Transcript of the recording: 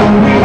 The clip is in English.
Amen.